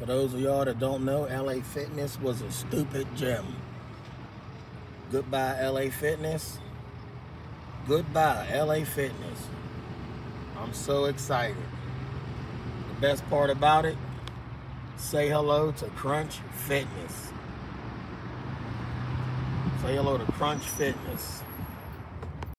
For those of y'all that don't know, LA Fitness was a stupid gym. Goodbye, LA Fitness. Goodbye, LA Fitness. I'm so excited. The best part about it, say hello to Crunch Fitness. Say hello to Crunch Fitness.